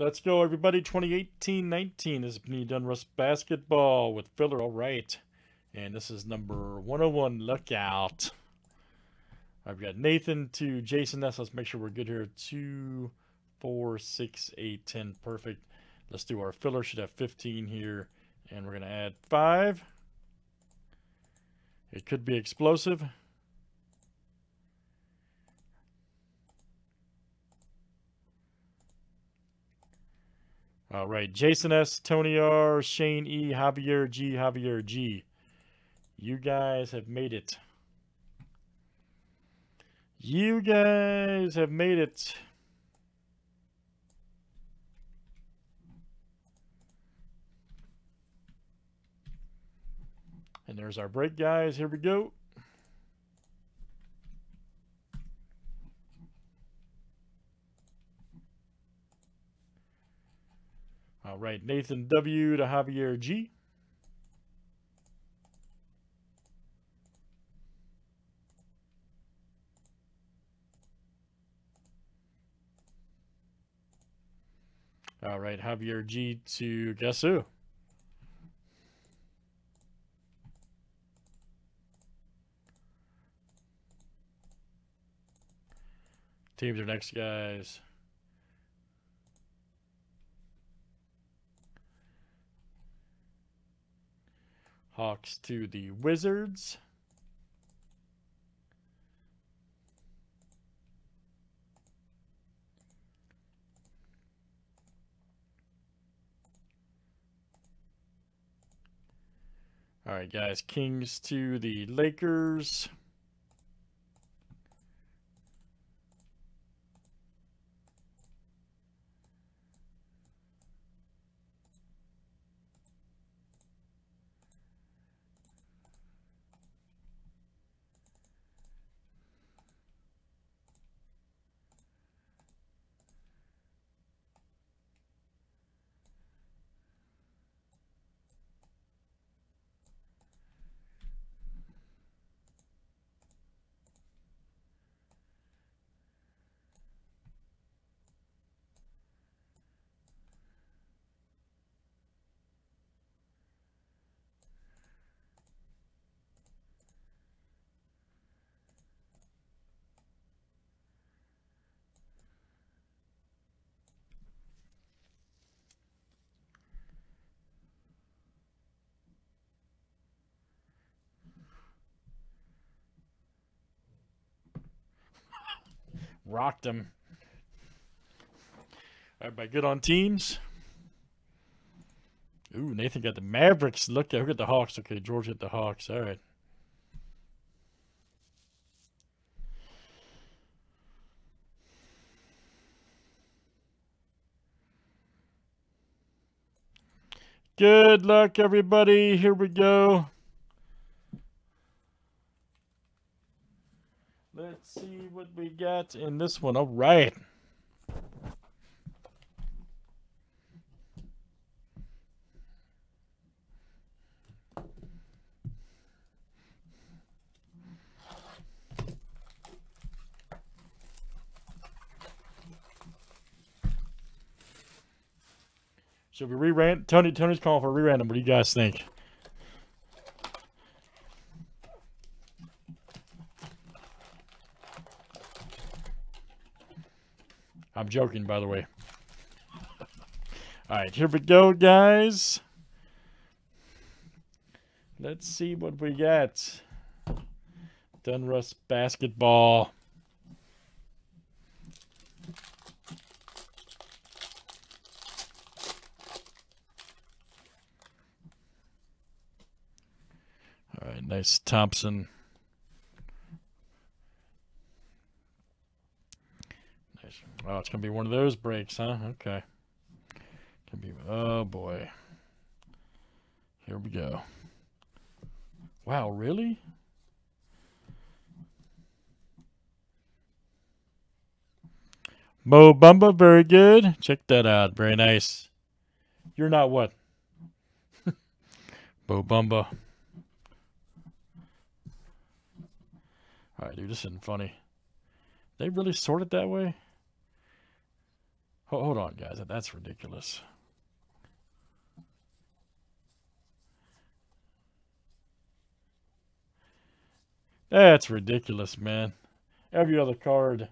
Let's go, everybody. 2018-19. This is Panini Donruss Basketball with filler. All right. And this is number 101. Look out. I've got Nathan to Jason S. Let's make sure we're good here. Two, four, six, eight, ten. Perfect. Let's do our filler. Should have 15 here. And we're going to add five. It could be explosive. All right, Jason S, Tony R, Shane E, Javier G, Javier G. You guys have made it. You guys have made it. And there's our break, guys. Here we go. All right, Nathan W to Javier G. All right, Javier G to guess who? Teams are next, guys. Hawks to the Wizards. All right, guys. Kings to the Lakers. Rocked them. Everybody good on teams? Ooh, Nathan got the Mavericks. Look at, look at the Hawks. Okay, George hit the Hawks. All right. Good luck, everybody. Here we go. Let's see what we got in this one. All right. Should we re-ran? Tony, Tony's calling for re-random. What do you guys think? I'm joking, by the way. All right, here we go, guys. Let's see what we get. Donruss basketball. All right, nice Thompson. Oh, it's going to be one of those breaks, huh? Okay. Can be, oh boy. Here we go. Wow, really? Mo Bamba, very good. Check that out. Very nice. You're not what? Bo Bamba. All right, dude, this isn't funny. They really sort it that way? Hold on, guys. That's ridiculous. That's ridiculous, man. Every other card.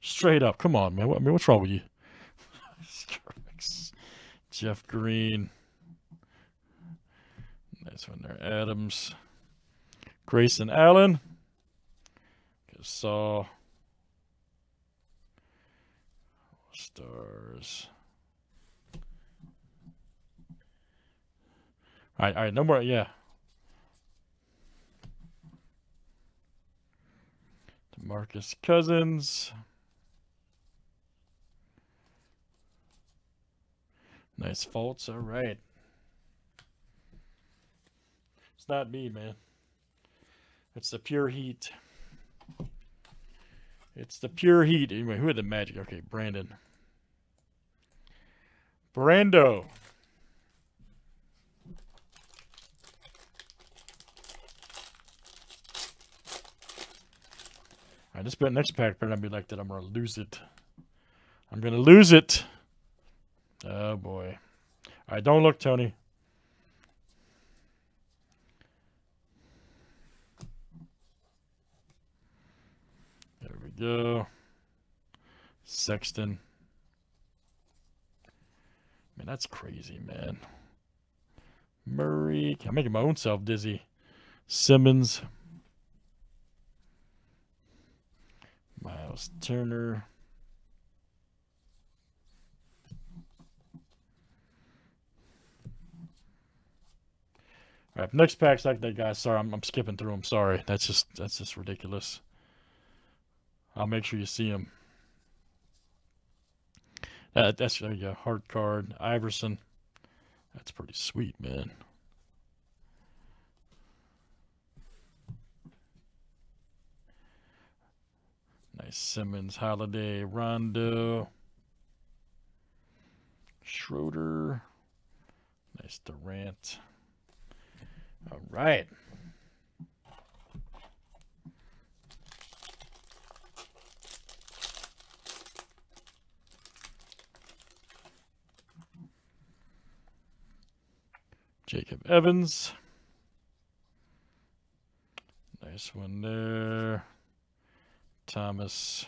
Straight up. Come on, man. What, I mean, what's wrong with you? Jeff Green. Nice one there. Adams. Grayson Allen. Saw. Stars. All right, all right, no more, yeah. Marcus Cousins. Nice faults, all right. It's not me, man. It's the pure heat. It's the pure heat. Anyway, who had the magic? Okay, Brandon. Brando. I just this next pack better not be like that. I'm gonna lose it. I'm gonna lose it. Oh boy. All right, don't look, Tony. There we go. Sexton. Man, that's crazy, man. Murray. I'm making my own self dizzy. Simmons. Miles Turner. All right, next pack's like that guy. Sorry, I'm, I'm skipping through them. Sorry, that's just that's just ridiculous. I'll make sure you see him. That, that's go. Hard card. Iverson. That's pretty sweet, man. Nice Simmons, Holiday, Rondo, Schroeder. Nice Durant. All right. Jacob Evans. Nice one there. Thomas.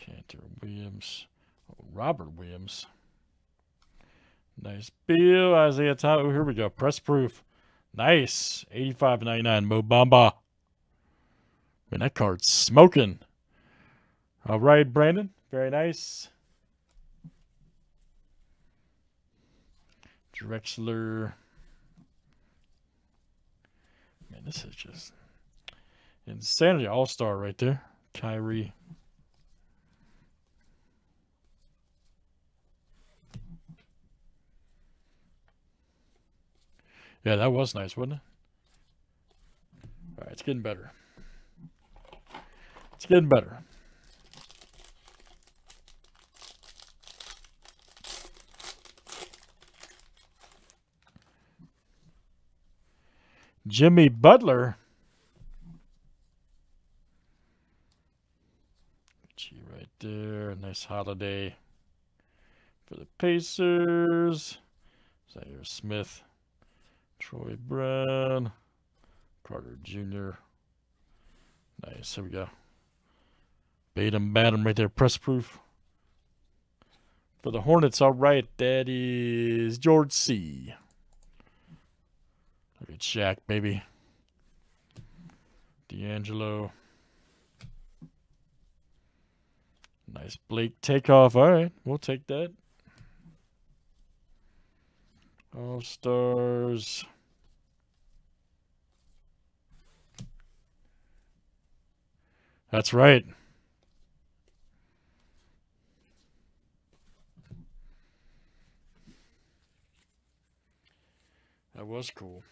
Cantor Williams. Oh, Robert Williams. Nice Bill. Isaiah Thomas. Oh, here we go. Press proof. Nice. 85.99. Mo Bamba. Man, that card's smoking. All right, Brandon. Very nice. Drexler. Man, this is just insanity all star right there. Kyrie. Yeah, that was nice, wasn't it? All right, it's getting better. It's getting better. Jimmy Butler. G right there. Nice holiday for the Pacers. Zhaire Smith. Troy Brown. Carter Jr. Nice. Here we go. Bait him, bat him right there. Press proof. For the Hornets, all right. That is George C. At Shaq, baby. D'Angelo. Nice Blake takeoff. All right, we'll take that. All stars. That's right. That was cool.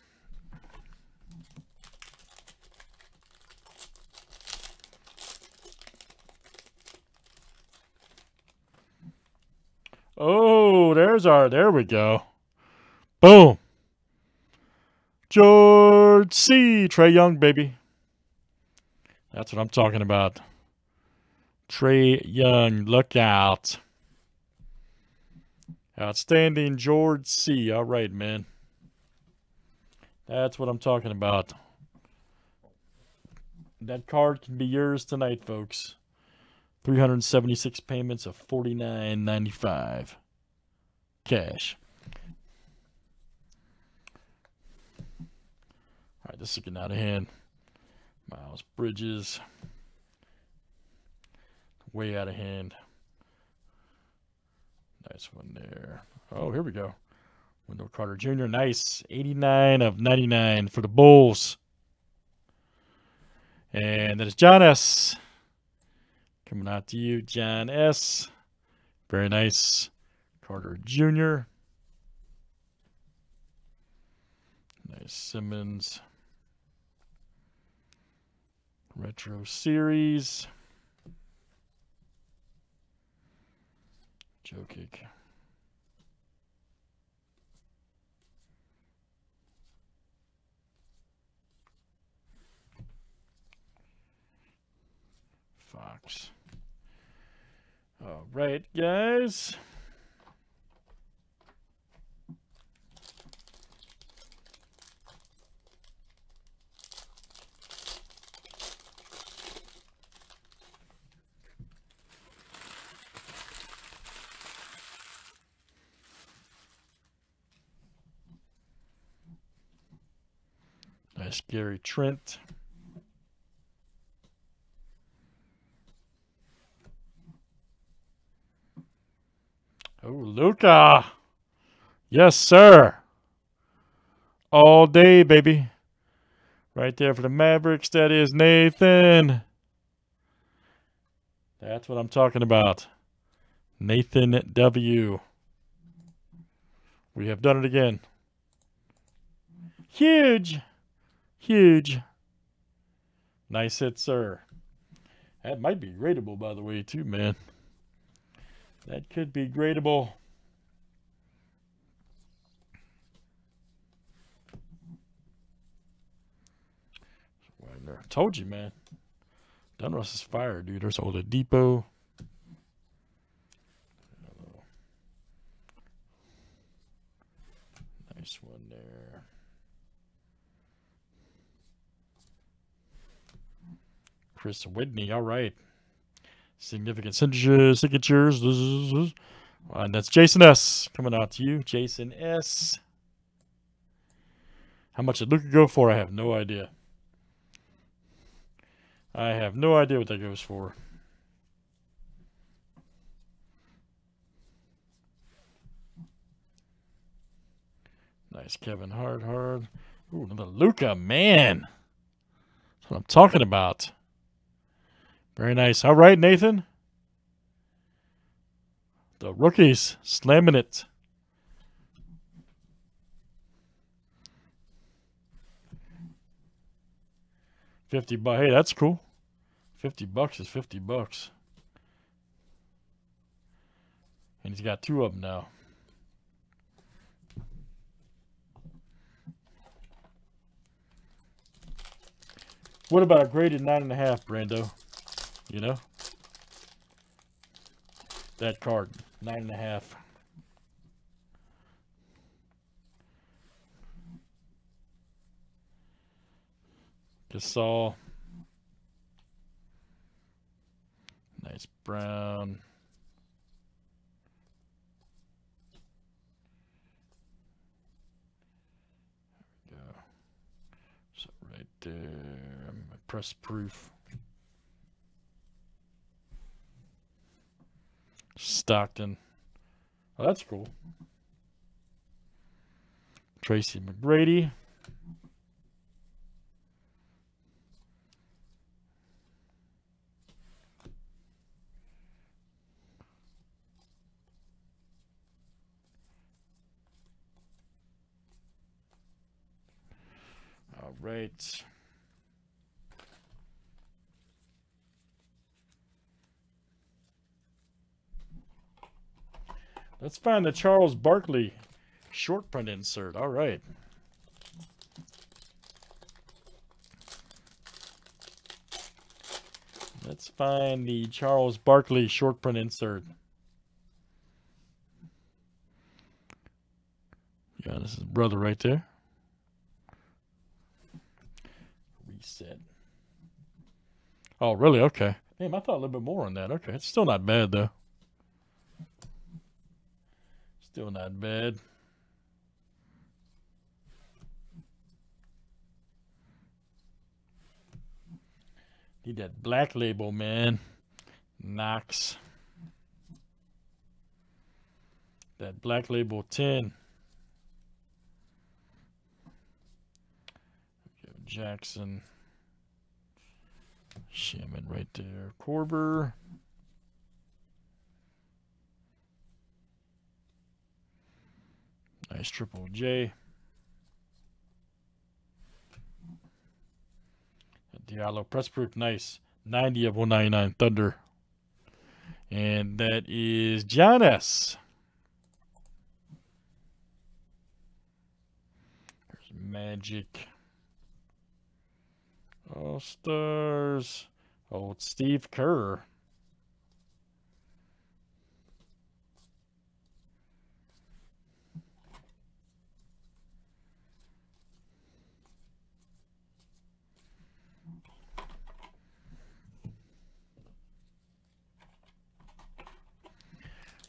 Oh, there's our, there we go. Boom. George C. Trae Young, baby. That's what I'm talking about. Trae Young, look out. Outstanding George C. All right, man. That's what I'm talking about. That card can be yours tonight, folks. 376 payments of 49.95 cash. All right, this is getting out of hand. Miles Bridges. Way out of hand. Nice one there. Oh, here we go. Wendell Carter Jr. Nice. 89 of 99 for the Bulls. And that is John S. Coming out to you, John S. Very nice. Carter Jr. Nice Simmons. Retro Series. Jokic. Fox. All right, guys. Nice Gary Trent. Luka. Yes, sir. All day, baby. Right there for the Mavericks. That is Nathan. That's what I'm talking about. Nathan W. We have done it again. Huge. Huge. Nice hit, sir. That might be gradable, by the way, too, man. That could be gradable. Told you, man. Donruss is fire, dude. There's Oladipo. Nice one there. Chris Whitney. All right. Significant signatures. signatures. And that's Jason S. Coming out to you. Jason S. How much did Luka go for? I have no idea. I have no idea what that goes for. Nice Kevin Hart hard. Ooh, another Luka, man. That's what I'm talking about. Very nice. All right, Nathan. The rookies slamming it. Fifty bucks. Hey, that's cool. Fifty bucks is fifty bucks. And he's got two of them now. What about a graded nine and a half, Brando? You know? That card, nine and a half. Gasol. Nice brown. There we go. So right there, press proof. Stockton. Oh, that's cool. Tracy McGrady. All right. Let's find the Charles Barkley short print insert. All right. let's find the Charles Barkley short print insert. Yeah, this is brother right there. Oh, really? Okay. Damn, I thought a little bit more on that. Okay, it's still not bad though. Still not bad. Need that black label, man. Knox. That black label 10. Jackson. Shaman right there. Korver. Nice triple J. Diallo press nice. 90 of 199 Thunder. And that is Giannis. There's Magic. All Stars. Oh, Steve Kerr.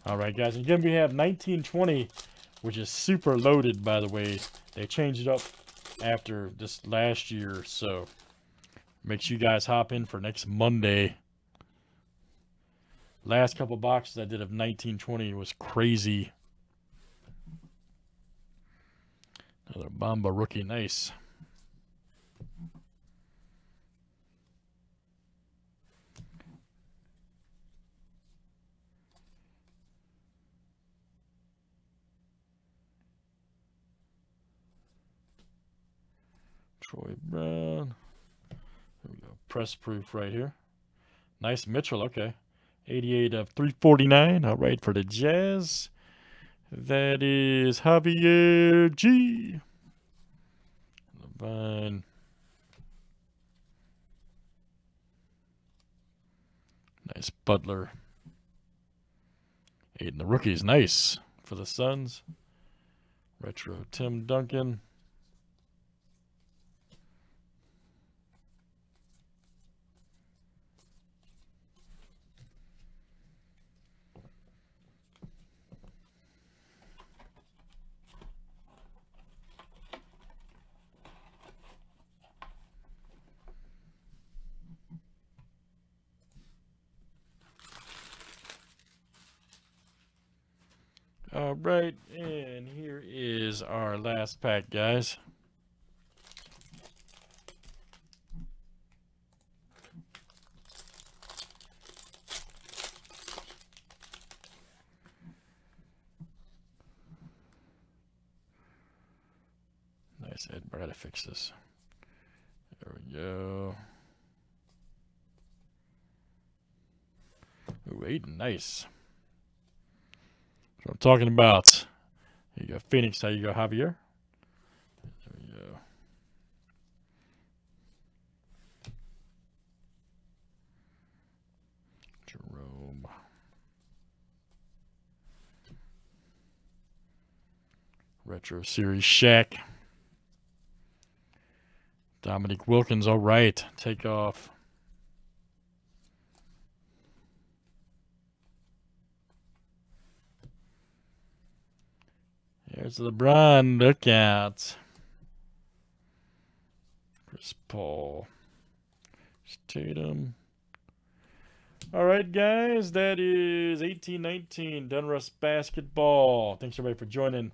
All right, guys. Again, we have 1920, which is super loaded, by the way. They changed it up after this last year, so make sure you guys hop in for next Monday. Last couple boxes I did of 1920 was crazy. Another Bamba rookie, nice. Troy Brown. Press proof right here. Nice Mitchell. Okay. 88 of 349. All right for the Jazz. That is Javier G. LaVine. Nice Butler. In the rookies. Nice for the Suns. Retro Tim Duncan. All right, and here is our last pack, guys. Nice, Ed. I gotta fix this. There we go. Ooh, Ayton, nice. So I'm talking about. Here you go, Phoenix. How you go, Javier? There we go. Jerome. Retro Series Shaq. Dominique Wilkins, all right. Take off. There's LeBron. Look out. Chris Paul. Tatum. All right, guys. That is 1819 Donruss Basketball. Thanks, everybody, for joining.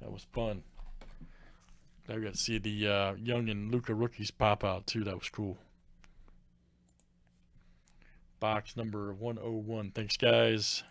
That was fun. Now we got to see the uh, Young and Luka rookies pop out, too. That was cool. Box number 101. Thanks, guys.